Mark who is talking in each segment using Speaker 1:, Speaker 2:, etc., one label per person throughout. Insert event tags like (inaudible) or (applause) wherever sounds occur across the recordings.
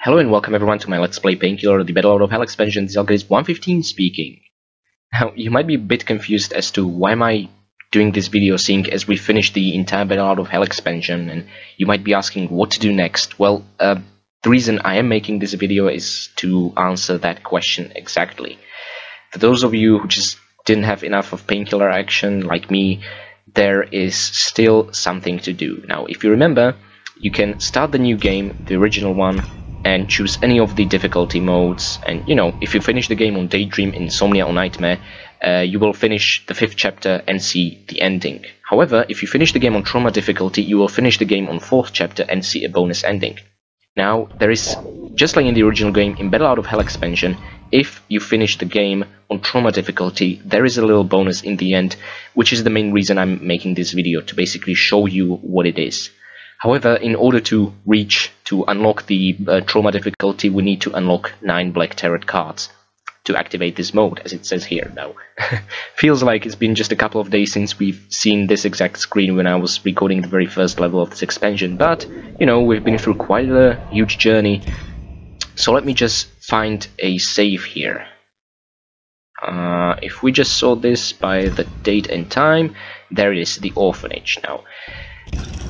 Speaker 1: Hello and welcome everyone to my Let's Play Painkiller, the Battle Out of Hell expansion, this is 115 speaking. Now, you might be a bit confused as to why am I doing this video seeing as we finished the entire Battle Out of Hell expansion, and you might be asking what to do next. Well, uh, the reason I am making this video is to answer that question exactly. For those of you who just didn't have enough of Painkiller action, like me, there is still something to do. Now, if you remember, you can start the new game, the original one, and choose any of the difficulty modes and you know if you finish the game on Daydream, Insomnia or Nightmare uh, you will finish the fifth chapter and see the ending. However, if you finish the game on Trauma difficulty you will finish the game on fourth chapter and see a bonus ending. Now there is, just like in the original game, in Battle Out of Hell expansion, if you finish the game on Trauma difficulty there is a little bonus in the end which is the main reason I'm making this video to basically show you what it is. However, in order to reach, to unlock the uh, trauma difficulty, we need to unlock 9 Black Tarot cards to activate this mode, as it says here now. (laughs) Feels like it's been just a couple of days since we've seen this exact screen when I was recording the very first level of this expansion, but, you know, we've been through quite a huge journey. So let me just find a save here. Uh, if we just saw this by the date and time, there it is, the orphanage. Now,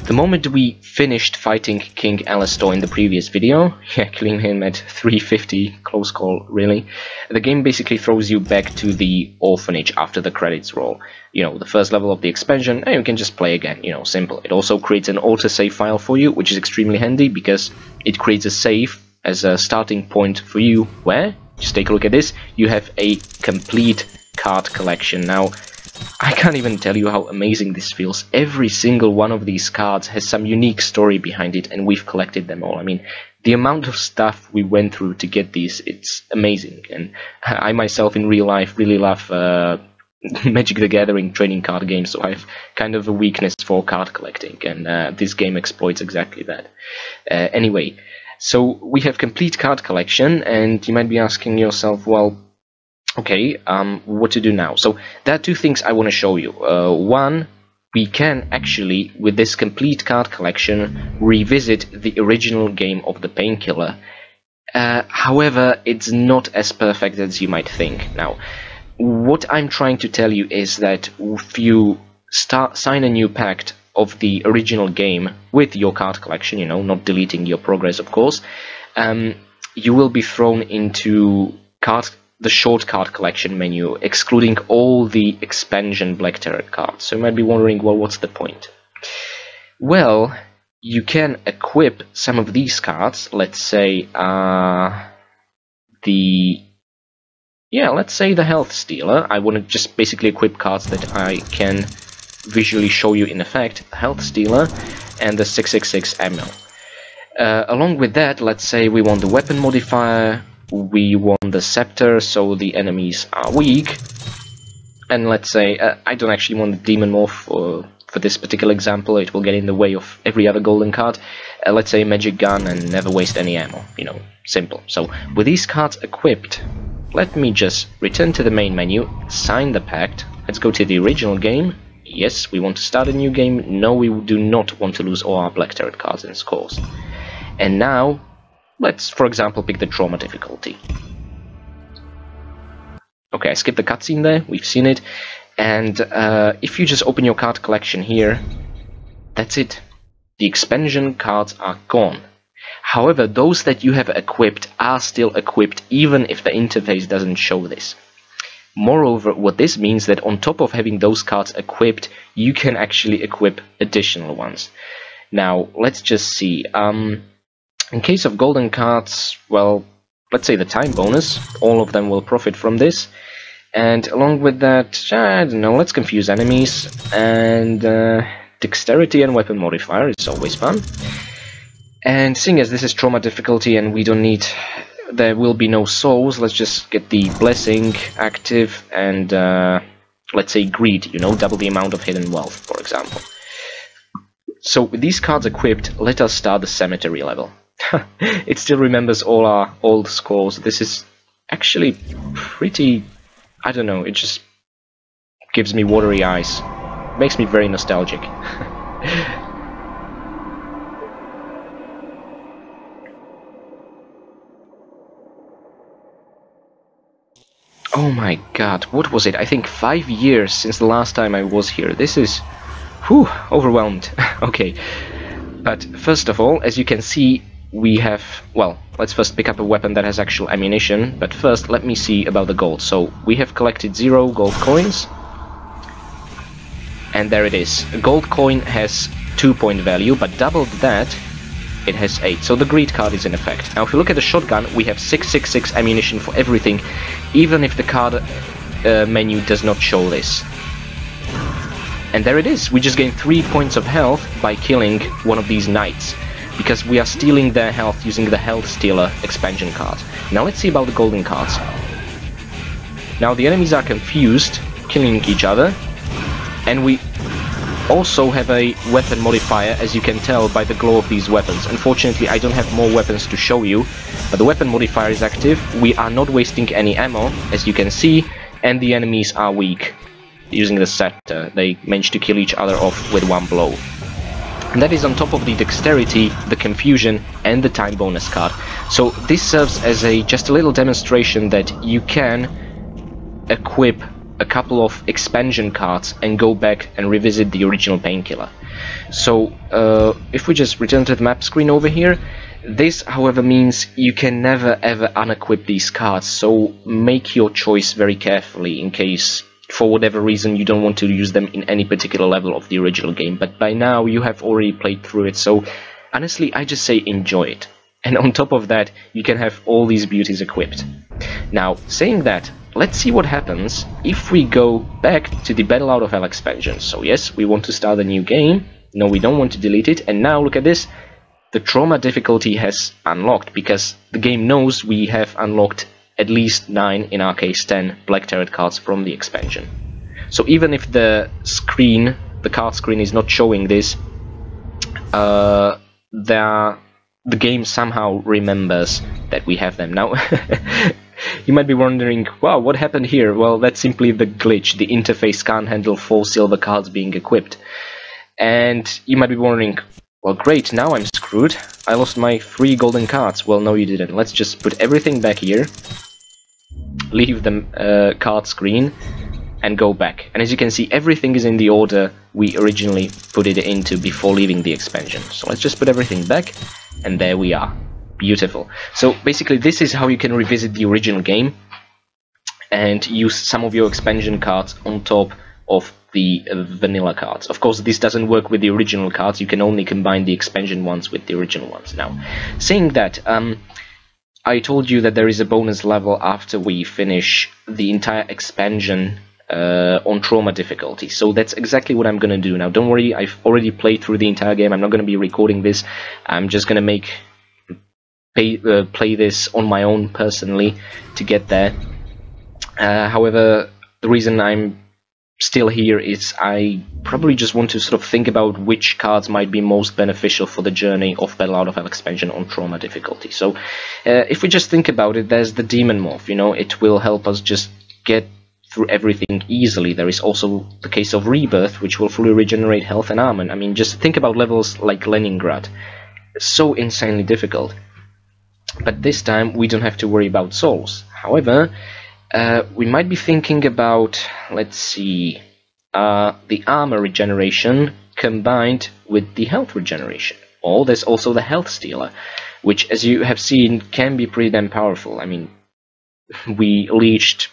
Speaker 1: the moment we finished fighting King Alastor in the previous video, (laughs) yeah, killing him at 350, close call, really, the game basically throws you back to the orphanage after the credits roll. You know, the first level of the expansion, and you can just play again, you know, simple. It also creates an auto-save file for you, which is extremely handy because it creates a save as a starting point for you, where, just take a look at this, you have a complete card collection. Now, I can't even tell you how amazing this feels. Every single one of these cards has some unique story behind it, and we've collected them all. I mean, the amount of stuff we went through to get these, it's amazing. And I myself in real life really love uh, (laughs) Magic the Gathering trading card games, so I have kind of a weakness for card collecting, and uh, this game exploits exactly that. Uh, anyway, so we have complete card collection, and you might be asking yourself, well, okay um, what to do now? So there are two things I want to show you. Uh, one we can actually with this complete card collection revisit the original game of the painkiller. Uh, however it's not as perfect as you might think. Now what I'm trying to tell you is that if you start sign a new pact of the original game with your card collection you know not deleting your progress of course um, you will be thrown into card the short card collection menu, excluding all the expansion Black Tarot cards. So you might be wondering, well, what's the point? Well, you can equip some of these cards, let's say uh, the... Yeah, let's say the Health Stealer. I want to just basically equip cards that I can visually show you in effect. Health Stealer and the 666 ammo. Uh, along with that, let's say we want the weapon modifier, we won the scepter, so the enemies are weak. And let's say, uh, I don't actually want the demon morph for, for this particular example, it will get in the way of every other golden card. Uh, let's say magic gun and never waste any ammo, you know, simple. So, with these cards equipped, let me just return to the main menu, sign the pact, let's go to the original game. Yes, we want to start a new game. No, we do not want to lose all our Black Tarot cards and scores. And now, Let's, for example, pick the trauma difficulty. Okay, I skipped the cutscene there, we've seen it. And uh, if you just open your card collection here, that's it. The expansion cards are gone. However, those that you have equipped are still equipped even if the interface doesn't show this. Moreover, what this means that on top of having those cards equipped, you can actually equip additional ones. Now, let's just see. Um, in case of golden cards, well, let's say the time bonus, all of them will profit from this. And along with that, I don't know, let's confuse enemies, and uh, dexterity and weapon modifier is always fun. And seeing as this is trauma difficulty and we don't need, there will be no souls, let's just get the blessing active and uh, let's say greed, you know, double the amount of hidden wealth, for example. So with these cards equipped, let us start the cemetery level. (laughs) it still remembers all our old scores. This is actually pretty... I don't know, it just gives me watery eyes. Makes me very nostalgic. (laughs) Oh my god, what was it? I think five years since the last time I was here. This is... whew, overwhelmed. (laughs) okay. But first of all, as you can see, we have... Well, let's first pick up a weapon that has actual ammunition. But first, let me see about the gold. So, we have collected zero gold coins. And there it is. A gold coin has 2 point value, but doubled that it has 8. So the greed card is in effect. Now if you look at the shotgun, we have 666 ammunition for everything, even if the card uh, menu does not show this. And there it is, we just gain 3 points of health by killing one of these knights. Because we are stealing their health using the Health Stealer expansion card. Now let's see about the golden cards. Now the enemies are confused, killing each other, and we also have a weapon modifier, as you can tell by the glow of these weapons. Unfortunately, I don't have more weapons to show you, but the weapon modifier is active. We are not wasting any ammo, as you can see, and the enemies are weak. Using the scepter, they manage to kill each other off with one blow. That is on top of the dexterity, the confusion, and the time bonus card. So this serves as a just a little demonstration that you can equip a couple of expansion cards and go back and revisit the original painkiller. So uh, if we just return to the map screen over here, this however means you can never ever unequip these cards, so make your choice very carefully in case for whatever reason you don't want to use them in any particular level of the original game, but by now you have already played through it, so honestly I just say enjoy it. (laughs) And on top of that, you can have all these beauties equipped. Now, saying that, let's see what happens if we go back to the Battle Out of Hell expansion. So yes, we want to start a new game. No, we don't want to delete it. And now look at this. The trauma difficulty has unlocked because the game knows we have unlocked at least 9, in our case 10, Black Tarot cards from the expansion. So even if the screen, the card screen is not showing this, uh, there the game somehow remembers that we have them. Now, (laughs) you might be wondering, wow, what happened here? Well, that's simply the glitch. The interface can't handle four silver cards being equipped. And you might be wondering, well, great, now I'm screwed. I lost my three golden cards. Well, no, you didn't. Let's just put everything back here. Leave the uh, card screen and go back. And as you can see, everything is in the order we originally put it into before leaving the expansion. So let's just put everything back and there we are. Beautiful. So basically this is how you can revisit the original game and use some of your expansion cards on top of the uh, vanilla cards. Of course, this doesn't work with the original cards. You can only combine the expansion ones with the original ones. Now, saying that, um, I told you that there is a bonus level after we finish the entire expansion uh, on trauma difficulty. So that's exactly what I'm gonna do. Now, don't worry, I've already played through the entire game. I'm not gonna be recording this. I'm just gonna make pay, uh, play this on my own personally to get there. Uh, however, the reason I'm still here is I probably just want to sort of think about which cards might be most beneficial for the journey of Battle Out of Hell expansion on trauma difficulty. So uh, if we just think about it, there's the Demon Morph, you know, it will help us just get through everything easily. There is also the case of Rebirth, which will fully regenerate health and armor. I mean, just think about levels like Leningrad. So insanely difficult. But this time, we don't have to worry about souls. However, uh, we might be thinking about, let's see, uh, the armor regeneration combined with the health regeneration. Or there's also the health stealer, which, as you have seen, can be pretty damn powerful. I mean, we leached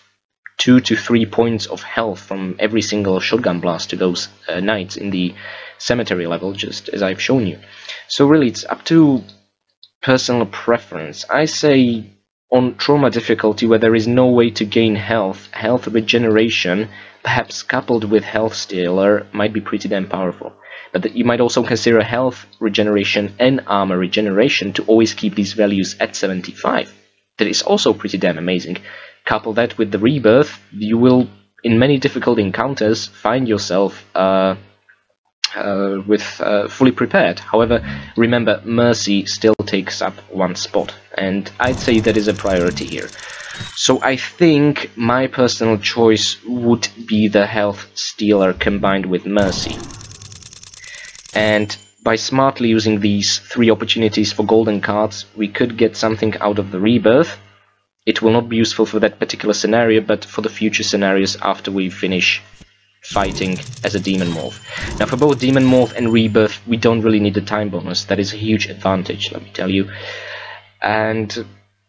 Speaker 1: two to three points of health from every single shotgun blast to those uh, knights in the cemetery level, just as I've shown you. So really, it's up to personal preference. I say on trauma difficulty where there is no way to gain health, health regeneration, perhaps coupled with health stealer, might be pretty damn powerful. But you might also consider health regeneration and armor regeneration to always keep these values at 75. That is also pretty damn amazing. Couple that with the rebirth, you will, in many difficult encounters, find yourself uh, uh, with uh, fully prepared. However, remember, mercy still takes up one spot, and I'd say that is a priority here. So I think my personal choice would be the health stealer combined with mercy. And by smartly using these three opportunities for golden cards, we could get something out of the rebirth, it will not be useful for that particular scenario, but for the future scenarios after we finish fighting as a Demon Morph. Now for both Demon Morph and Rebirth, we don't really need the time bonus. That is a huge advantage, let me tell you. And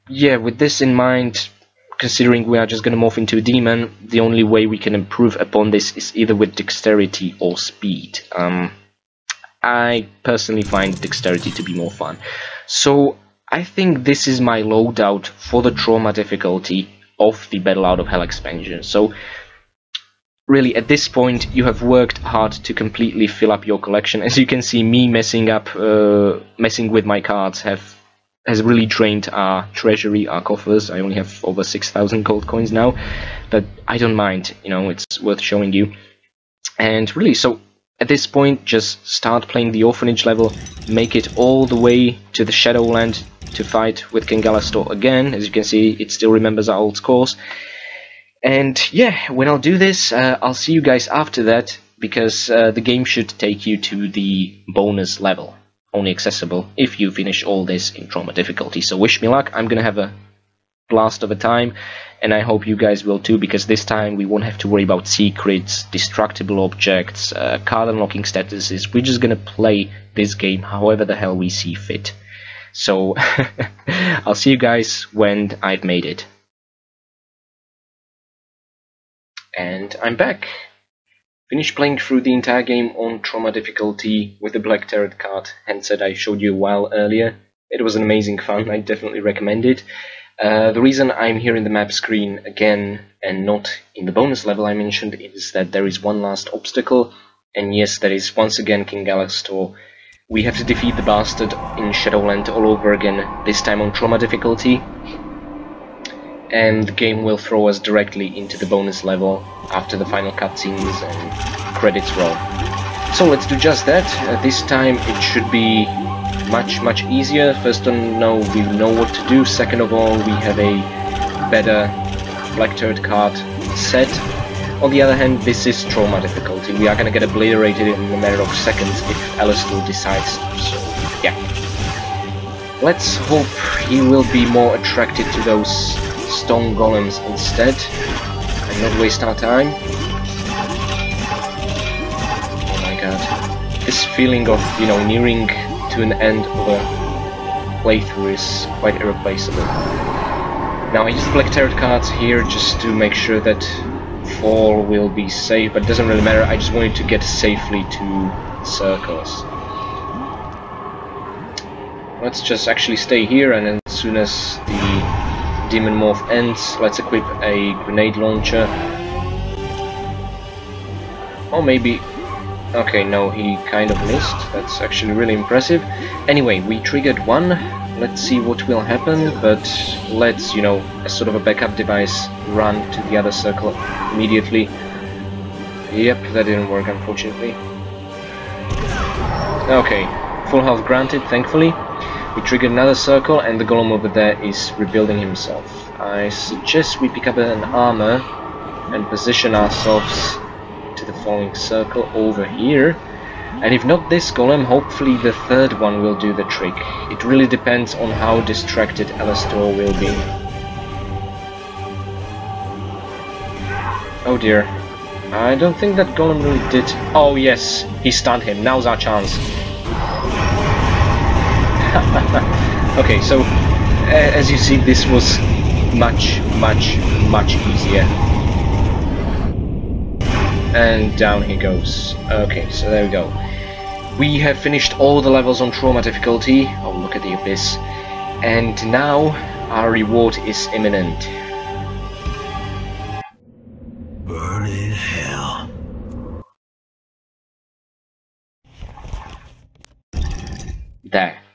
Speaker 1: yeah, with this in mind, considering we are just gonna morph into a demon, the only way we can improve upon this is either with dexterity or speed. Um, I personally find dexterity to be more fun. So I think this is my loadout for the trauma difficulty of the Battle Out of Hell expansion. So really at this point you have worked hard to completely fill up your collection. As you can see me messing up, uh, messing with my cards have has really drained our treasury, our coffers. I only have over 6,000 gold coins now, but I don't mind, you know, it's worth showing you. And really, so at this point, just start playing the orphanage level, make it all the way to the Shadowland to fight with King Alastor again. As you can see, it still remembers our old scores. And yeah, when I'll do this, uh, I'll see you guys after that, because uh, the game should take you to the bonus level only accessible if you finish all this in trauma difficulty. So wish me luck, I'm gonna have a blast of a time and I hope you guys will too because this time we won't have to worry about secrets, destructible objects, uh, card unlocking statuses, we're just gonna play this game however the hell we see fit. So (laughs) I'll see you guys when I've made it. And I'm back. Finished playing through the entire game on Trauma difficulty with the Black Tarot card handset I showed you a while earlier. It was an amazing fun, I definitely recommend it. Uh, the reason I'm here in the map screen again and not in the bonus level I mentioned is that there is one last obstacle, and yes, that is once again King Alastor. We have to defeat the bastard in Shadowland all over again, this time on Trauma difficulty, and the game will throw us directly into the bonus level after the final cutscenes and credits roll. So let's do just that. Uh, this time it should be much much easier. First of all, we know what to do. Second of all, we have a better Black Tarot card set. On the other hand, this is trauma difficulty. We are gonna get obliterated in a matter of seconds if Alastor decides. So, yeah. Let's hope he will be more attracted to those stone golems instead and not waste our time. Oh my god. This feeling of, you know, nearing to an end of a playthrough is quite irreplaceable. Now I use Black Tarot cards here just to make sure that fall will be safe, but it doesn't really matter, I just wanted to get safely to circles. Let's just actually stay here and as soon as the Demon Morph ends, let's equip a grenade launcher. Or maybe... Okay, no, he kind of missed. That's actually really impressive. Anyway, we triggered one. Let's see what will happen, but let's, you know, as sort of a backup device, run to the other circle immediately. Yep, that didn't work, unfortunately. Okay, full health granted, thankfully. We trigger another circle and the golem over there is rebuilding himself. I suggest we pick up an armor and position ourselves to the following circle over here. And if not this golem, hopefully the third one will do the trick. It really depends on how distracted Alastor will be. Oh dear. I don't think that golem really did... Oh yes, he stunned him. Now's our chance. (laughs) okay, so uh, as you see, this was much, much, much easier. And down he goes. Okay, so there we go. We have finished all the levels on Trauma difficulty. Oh, look at the abyss. And now our reward is imminent.
Speaker 2: Burn in hell.
Speaker 1: There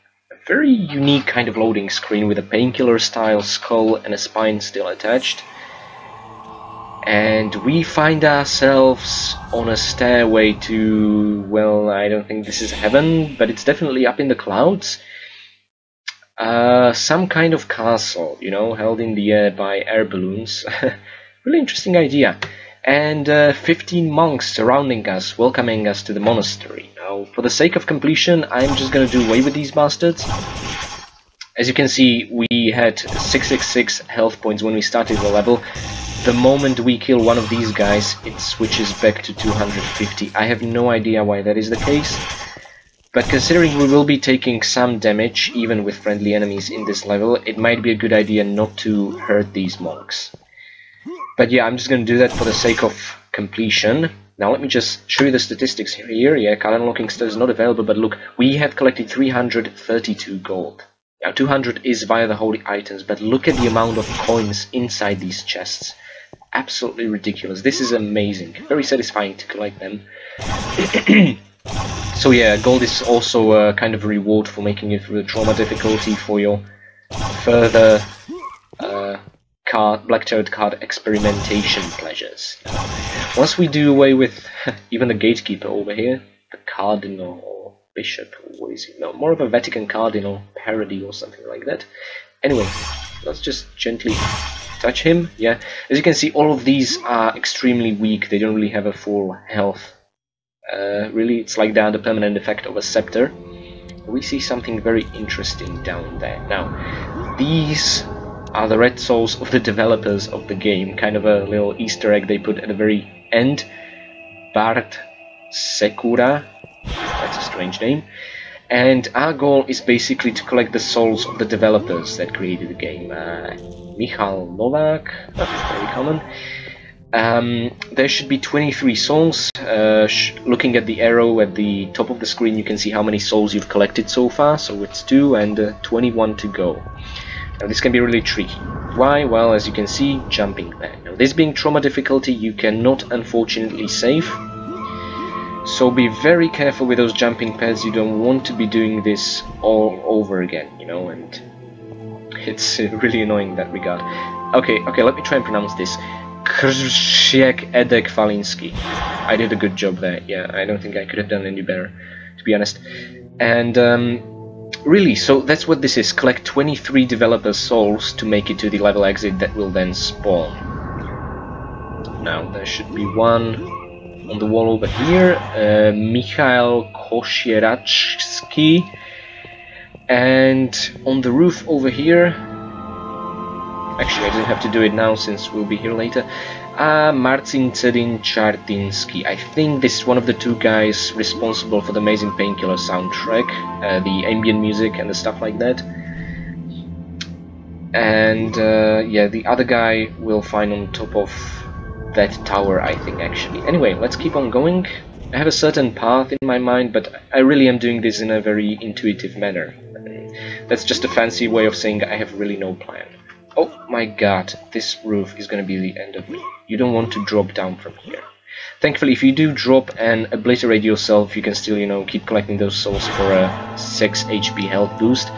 Speaker 1: very unique kind of loading screen with a painkiller style skull and a spine still attached. And we find ourselves on a stairway to, well, I don't think this is heaven, but it's definitely up in the clouds. Uh, some kind of castle, you know, held in the air by air balloons. (laughs) really interesting idea. And uh, 15 monks surrounding us, welcoming us to the monastery. For the sake of completion, I'm just gonna do away with these bastards. As you can see, we had 666 health points when we started the level. The moment we kill one of these guys, it switches back to 250. I have no idea why that is the case. But considering we will be taking some damage, even with friendly enemies in this level, it might be a good idea not to hurt these monks. But yeah, I'm just gonna do that for the sake of completion. Now let me just show you the statistics here. Yeah, card unlocking still is not available, but look, we have collected 332 gold. Now 200 is via the holy items, but look at the amount of coins inside these chests. Absolutely ridiculous. This is amazing. Very satisfying to collect them. (clears throat) so yeah, gold is also a kind of reward for making it through the trauma difficulty for your further card, black tarot card experimentation pleasures. Once we do away with (laughs) even the gatekeeper over here, the cardinal or bishop, or what is he? No, more of a Vatican cardinal parody or something like that. Anyway, let's just gently touch him. Yeah, as you can see, all of these are extremely weak. They don't really have a full health. Uh, really, it's like down the permanent effect of a scepter. We see something very interesting down there. Now, these are the red souls of the developers of the game. Kind of a little Easter egg they put at the very end. Bart Sekura. That's a strange name. And our goal is basically to collect the souls of the developers that created the game. Uh, Michal Novak, very common. Um, there should be 23 souls. Uh, looking at the arrow at the top of the screen, you can see how many souls you've collected so far. So it's 2 and uh, 21 to go. Now this can be really tricky. Why? Well, as you can see, jumping there. Now this being trauma difficulty, you cannot unfortunately save. So be very careful with those jumping pads. You don't want to be doing this all over again, you know, and it's (laughs) really annoying in that regard. Okay, okay, let me try and pronounce this. Krzyek Edek Falinsky. I did a good job there, yeah, I don't think I could have done any better, to be honest. And, um, really, so that's what this is. Collect 23 developer souls to make it to the level exit that will then spawn. Now, there should be one on the wall over here, uh, Mikhail Kosieracki, and on the roof over here, actually I didn't have to do it now since we'll be here later, uh, Marcin Cedin Chartinsky. I think this is one of the two guys responsible for the amazing Painkiller soundtrack, uh, the ambient music and the stuff like that. And uh, yeah, the other guy we'll find on top of that tower, I think, actually. Anyway, let's keep on going. I have a certain path in my mind, but I really am doing this in a very intuitive manner. That's just a fancy way of saying I have really no plan. Oh my god, this roof is gonna be the end of me. You don't want to drop down from here. Thankfully, if you do drop and obliterate yourself, you can still, you know, keep collecting those souls for a 6 HP health boost.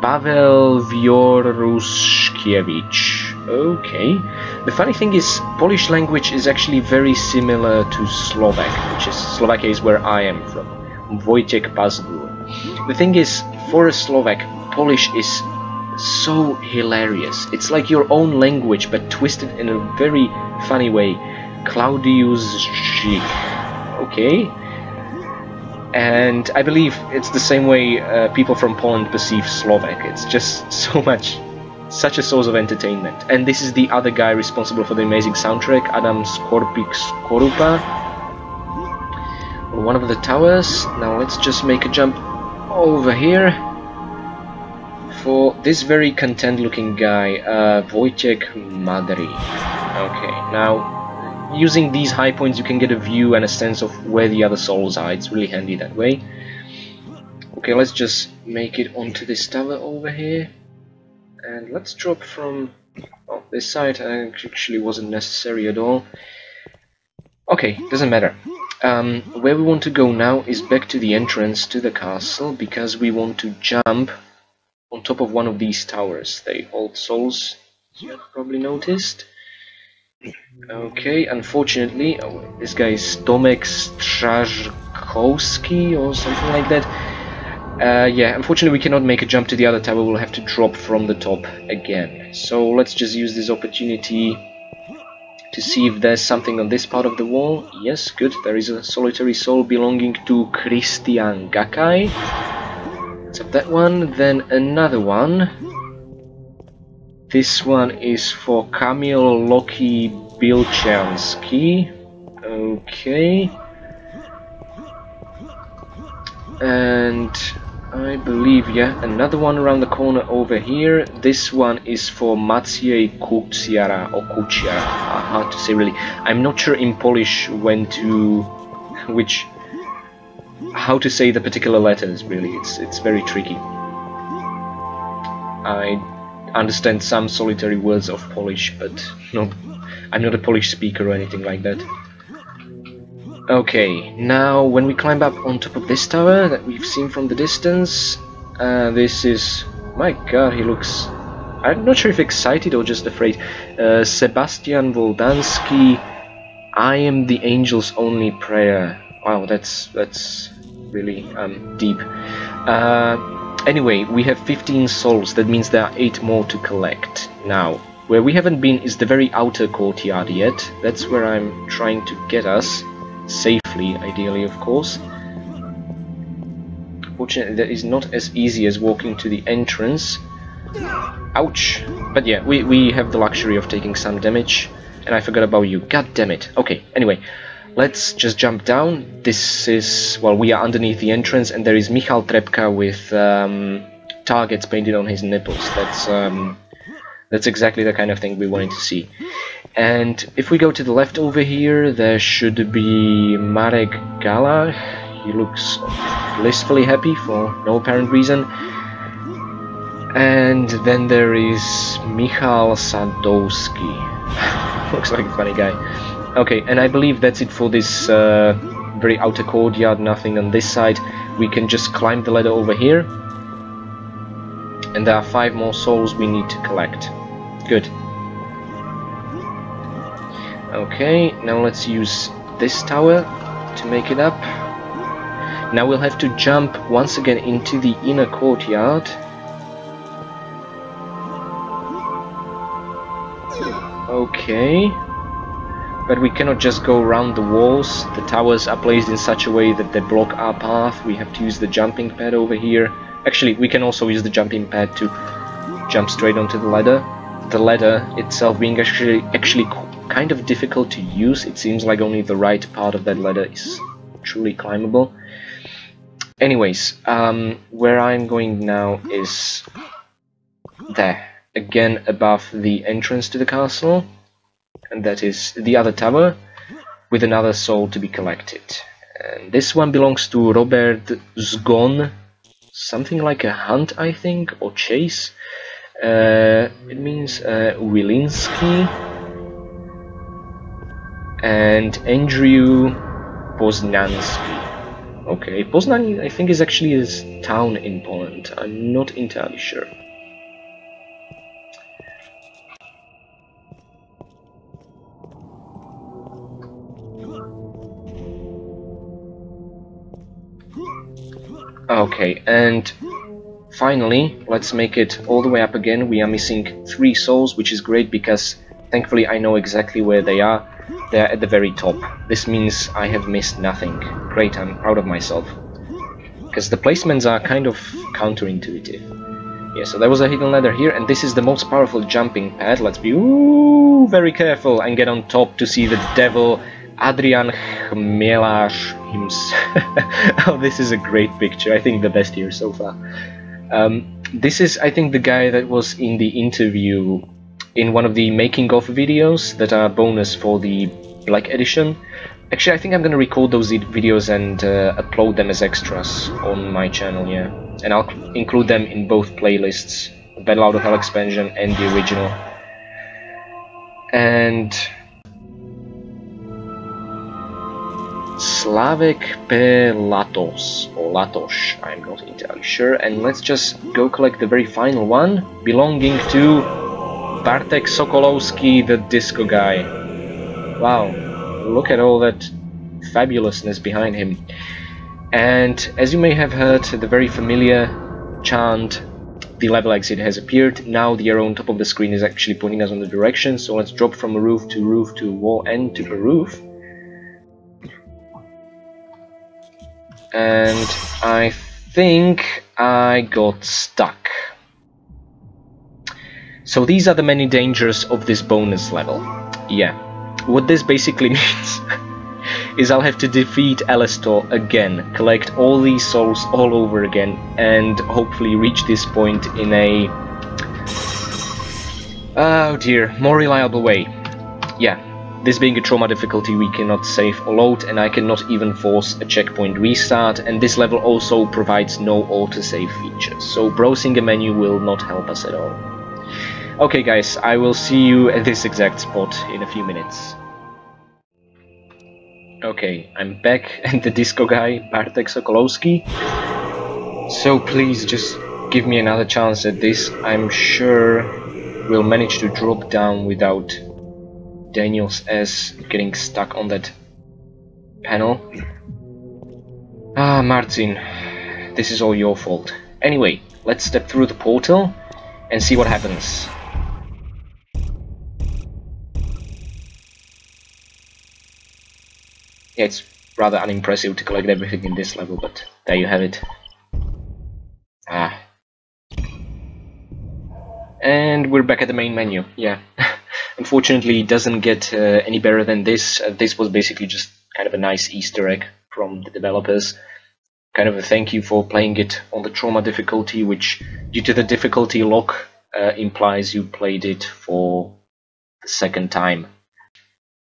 Speaker 1: Pavel Vyoruszkiewicz. Okay. The funny thing is, Polish language is actually very similar to Slovak, which is Slovakia is where I am from. Wojciech Pazdur. The thing is, for a Slovak, Polish is so hilarious. It's like your own language, but twisted in a very funny way. Claudius Zsik. Okay. And I believe it's the same way uh, people from Poland perceive Slovak. It's just (laughs) so much such a source of entertainment. And this is the other guy responsible for the amazing soundtrack, Adam Skorpik Skorupa. On one of the towers. Now let's just make a jump over here for this very content looking guy, uh, Wojciech. Okay, now using these high points you can get a view and a sense of where the other souls are, it's really handy that way. Okay, let's just make it onto this tower over here. And let's drop from oh, this side actually wasn't necessary at all. Okay, doesn't matter. Um, where we want to go now is back to the entrance to the castle because we want to jump on top of one of these towers. They hold souls, you probably noticed. Okay, unfortunately, oh, this guy is Tomek Strazkowski or something like that. Uh, yeah, unfortunately we cannot make a jump to the other tower, we'll have to drop from the top again. So let's just use this opportunity to see if there's something on this part of the wall. Yes, good, there is a solitary soul belonging to Christian Gakai. So that one, then another one. This one is for Kamil Loki Bilchansky. Okay. And I believe, yeah, another one around the corner over here. This one is for Maciej Kuciara, or Kuciara, hard to say really. I'm not sure in Polish when to, which, how to say the particular letters really, it's, it's very tricky. I understand some solitary words of Polish, but no, I'm not a Polish speaker or anything like that. Okay, now when we climb up on top of this tower that we've seen from the distance, uh, this is... my god, he looks... I'm not sure if excited or just afraid. Uh, Sebastian Woldansky, I am the angel's only prayer. Wow, that's that's really um, deep. Uh, anyway, we have 15 souls, that means there are 8 more to collect. Now, where we haven't been is the very outer courtyard yet. That's where I'm trying to get us safely, ideally, of course. Fortunately, that is not as easy as walking to the entrance. Ouch! But yeah, we, we have the luxury of taking some damage. And I forgot about you. God damn it. Okay, anyway. Let's just jump down. This is... Well, we are underneath the entrance and there is Michal Trepka with um, targets painted on his nipples. That's... Um, that's exactly the kind of thing we wanted to see. And if we go to the left over here, there should be Marek Gala. He looks blissfully happy for no apparent reason. And then there is Michal Sadowski. (laughs) looks like a funny guy. Okay, and I believe that's it for this uh, very outer courtyard, nothing on this side. We can just climb the ladder over here. And there are five more souls we need to collect. Good. Okay, now let's use this tower to make it up. Now we'll have to jump once again into the inner courtyard. Okay. But we cannot just go around the walls. The towers are placed in such a way that they block our path. We have to use the jumping pad over here. Actually, we can also use the jumping pad to jump straight onto the ladder. The ladder itself being actually actually kind of difficult to use. It seems like only the right part of that ladder is truly climbable. Anyways, um, where I'm going now is there, again above the entrance to the castle, and that is the other tower, with another soul to be collected. And this one belongs to Robert Zgon, something like a hunt, I think, or chase. Uh, it means uh, Wilinski and Andrew Poznański. Okay, Poznań I think is actually a town in Poland. I'm not entirely sure. Okay, and finally, let's make it all the way up again. We are missing three souls, which is great because thankfully I know exactly where they are. They're at the very top. This means I have missed nothing. Great, I'm proud of myself. Because the placements are kind of counterintuitive. Yeah, so there was a hidden ladder here, and this is the most powerful jumping pad. Let's be ooh, very careful and get on top to see the devil Adrian Chmielarz himself. (laughs) oh, this is a great picture. I think the best here so far. Um, this is, I think, the guy that was in the interview in one of the making of videos that are bonus for the Black Edition. Actually, I think I'm gonna record those videos and uh, upload them as extras on my channel, yeah. And I'll include them in both playlists, Battle Out of Hell expansion and the original. And... Slavek Pelatos, or Latos, I'm not entirely sure. And let's just go collect the very final one, belonging to Bartek Sokolowski, the disco guy. Wow, look at all that fabulousness behind him. And as you may have heard, the very familiar chant, the level exit has appeared. Now the arrow on top of the screen is actually pointing us on the direction, so let's drop from a roof to roof to wall and to a roof. And I think I got stuck. So these are the many dangers of this bonus level. Yeah. What this basically (laughs) means is I'll have to defeat Alastor again, collect all these souls all over again, and hopefully reach this point in a... Oh dear, more reliable way. Yeah, this being a trauma difficulty we cannot save or load and I cannot even force a checkpoint restart and this level also provides no autosave features, so browsing a menu will not help us at all. Okay guys, I will see you at this exact spot in a few minutes. Okay, I'm back (laughs) and the disco guy, Bartek Sokolowski. So please just give me another chance at this. I'm sure we'll manage to drop down without Daniel's S getting stuck on that panel. Ah, Martin, this is all your fault. Anyway, let's step through the portal and see what happens. Yeah, it's rather unimpressive to collect everything in this level, but there you have it. Ah. And we're back at the main menu, yeah. (laughs) Unfortunately, it doesn't get uh, any better than this. Uh, this was basically just kind of a nice Easter egg from the developers. Kind of a thank you for playing it on the trauma difficulty, which, due to the difficulty lock, uh, implies you played it for the second time.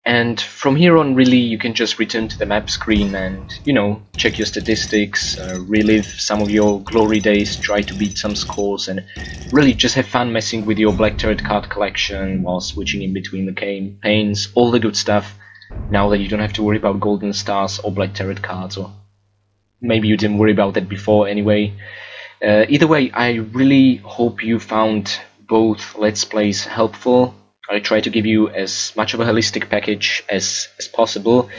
Speaker 1: And from here on, really, you can just return to the map screen and, you know, check your statistics, uh, relive some of your glory days, try to beat some scores, and really just have fun messing with your Black Tarot card collection while switching in between the campaigns, all the good stuff, now that you don't have to worry about Golden Stars or Black Tarot cards, or maybe you didn't worry about that before anyway. Uh, either way, I really hope you found both Let's Plays helpful I try to give you as much of a holistic package as, as possible.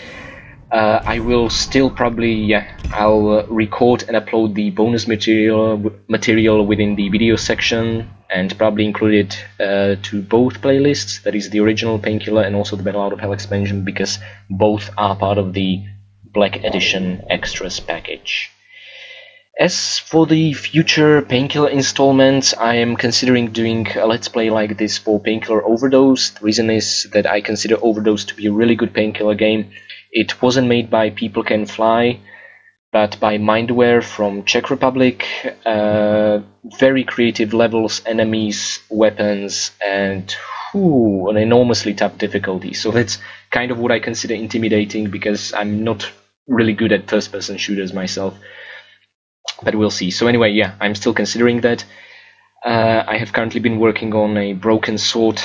Speaker 1: Uh, I will still probably, yeah, I'll uh, record and upload the bonus material material within the video section and probably include it uh, to both playlists, that is the original Painkiller and also the Battle Out of Hell expansion, because both are part of the Black Edition Extras package. As for the future Painkiller installments, I am considering doing a let's play like this for Painkiller Overdose. The reason is that I consider Overdose to be a really good Painkiller game. It wasn't made by People Can Fly, but by Mindware from Czech Republic. Uh, very creative levels, enemies, weapons, and whew, an enormously tough difficulty. So that's kind of what I consider intimidating because I'm not really good at first-person shooters myself but we'll see. So anyway, yeah, I'm still considering that. Uh, I have currently been working on a Broken Sword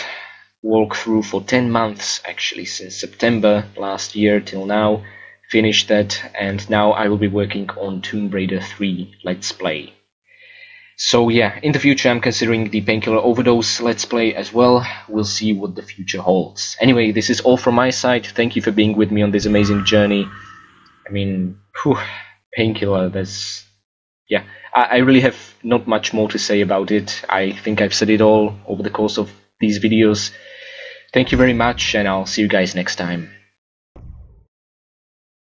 Speaker 1: walkthrough for 10 months, actually, since September last year till now. Finished that, and now I will be working on Tomb Raider 3 Let's Play. So yeah, in the future I'm considering the Painkiller Overdose Let's Play as well. We'll see what the future holds. Anyway, this is all from my side. Thank you for being with me on this amazing journey. I mean, Painkiller, that's yeah, I, I really have not much more to say about it. I think I've said it all over the course of these videos. Thank you very much, and I'll see you guys next time.